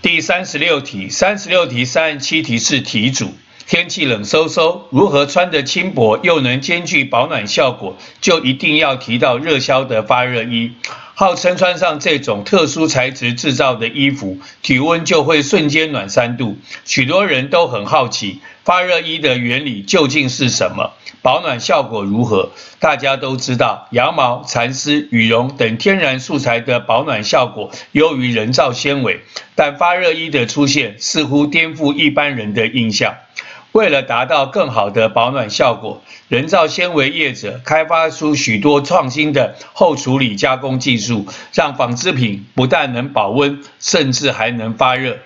第三十六题，三十六题三十七题是题主。天气冷飕飕，如何穿得轻薄又能兼具保暖效果，就一定要提到热销的发热衣。号称穿上这种特殊材质制造的衣服，体温就会瞬间暖三度。许多人都很好奇，发热衣的原理究竟是什么，保暖效果如何？大家都知道，羊毛、蚕丝、羽绒等天然素材的保暖效果优于人造纤维，但发热衣的出现似乎颠覆一般人的印象。为了达到更好的保暖效果，人造纤维业者开发出许多创新的后处理加工技术，让纺织品不但能保温，甚至还能发热。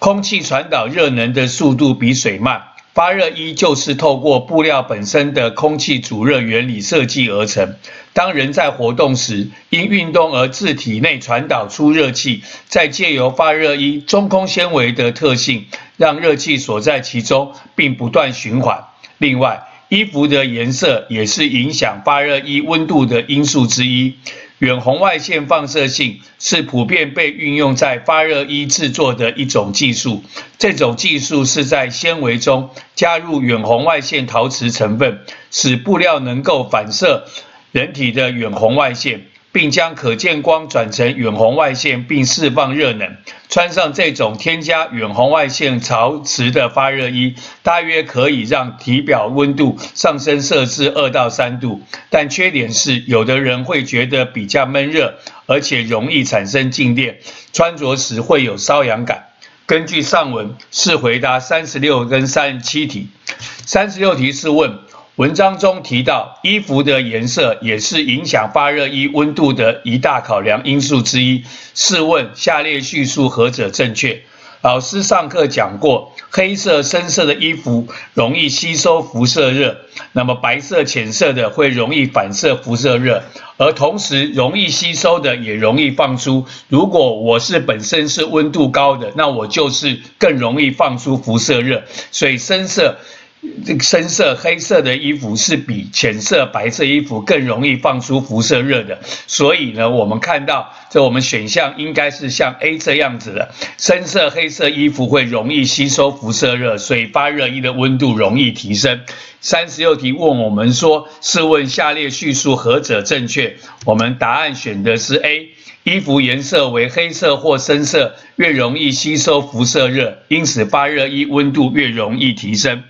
空气传导热能的速度比水慢。发热衣就是透过布料本身的空气阻热原理设计而成。当人在活动时，因运动而自体内传导出热气，再借由发热衣中空纤维的特性，让热气锁在其中，并不断循环。另外，衣服的颜色也是影响发热衣温度的因素之一。远红外线放射性是普遍被运用在发热衣制作的一种技术。这种技术是在纤维中加入远红外线陶瓷成分，使布料能够反射人体的远红外线。并将可见光转成远红外线，并释放热能。穿上这种添加远红外线陶瓷的发热衣，大约可以让体表温度上升摄氏二到三度。但缺点是，有的人会觉得比较闷热，而且容易产生静电，穿着时会有瘙痒感。根据上文，是回答三十六跟三十七题。三十六题是问。文章中提到，衣服的颜色也是影响发热衣温度的一大考量因素之一。试问下列叙述何者正确？老师上课讲过，黑色深色的衣服容易吸收辐射热，那么白色浅色的会容易反射辐射热，而同时容易吸收的也容易放出。如果我是本身是温度高的，那我就是更容易放出辐射热。所以深色。这个深色黑色的衣服是比浅色白色衣服更容易放出辐射热的，所以呢，我们看到这我们选项应该是像 A 这样子的，深色黑色衣服会容易吸收辐射热，所以发热衣的温度容易提升。三十六题问我们说，试问下列叙述何者正确？我们答案选的是 A，衣服颜色为黑色或深色越容易吸收辐射热，因此发热衣温度越容易提升。